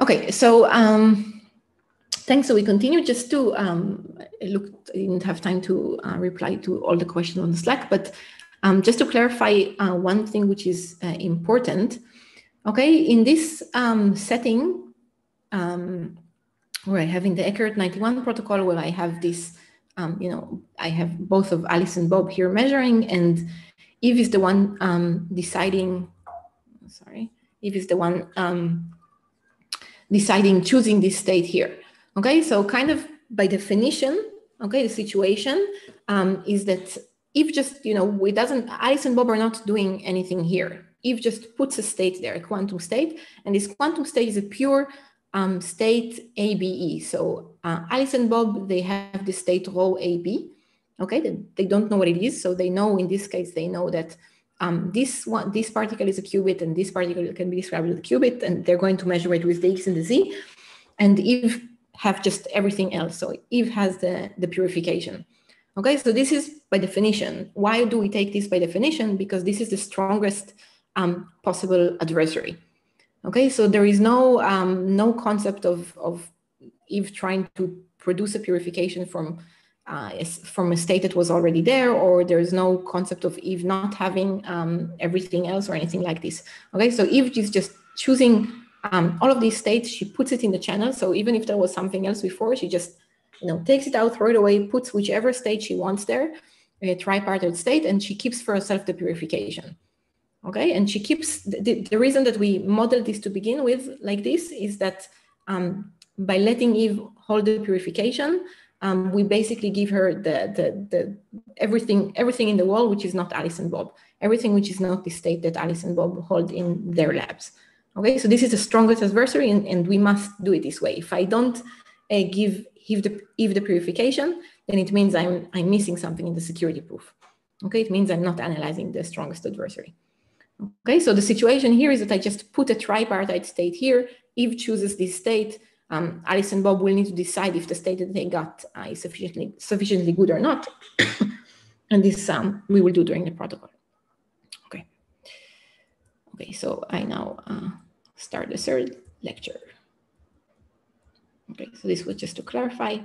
Okay, so um, thanks. So we continue just to um, look, I didn't have time to uh, reply to all the questions on the Slack, but um, just to clarify uh, one thing which is uh, important. Okay, in this um, setting, um, where I have in the Ekert 91 protocol, where I have this, um, you know, I have both of Alice and Bob here measuring, and Eve is the one deciding, sorry, Eve is the one deciding, choosing this state here. Okay, so kind of by definition, okay, the situation um, is that if just, you know, it doesn't, Alice and Bob are not doing anything here. Eve just puts a state there, a quantum state, and this quantum state is a pure um, state ABE. So uh, Alice and Bob, they have the state rho AB. Okay, they, they don't know what it is. So they know in this case, they know that um, this one, this particle is a qubit and this particle can be described as a qubit and they're going to measure it with the X and the Z. And Eve have just everything else. So Eve has the, the purification. Okay, so this is by definition. Why do we take this by definition? Because this is the strongest um, possible adversary. Okay, so there is no um, no concept of, of Eve trying to produce a purification from uh, from a state that was already there, or there is no concept of Eve not having um, everything else or anything like this. Okay, so Eve is just choosing um, all of these states, she puts it in the channel. So even if there was something else before, she just you know takes it out, throw it away, puts whichever state she wants there, a tripartite state, and she keeps for herself the purification. Okay, and she keeps the, the reason that we model this to begin with like this is that um, by letting Eve hold the purification, um, we basically give her the, the, the everything everything in the world which is not Alice and Bob, everything which is not the state that Alice and Bob hold in their labs. Okay, so this is the strongest adversary, and, and we must do it this way. If I don't uh, give Eve the, the purification, then it means I'm I'm missing something in the security proof. Okay, it means I'm not analyzing the strongest adversary. Okay, so the situation here is that I just put a tripartite state here. Eve chooses this state um, Alice and Bob will need to decide if the state that they got uh, is sufficiently sufficiently good or not. and this um, we will do during the protocol. Okay. Okay, so I now uh, start the third lecture. Okay, so this was just to clarify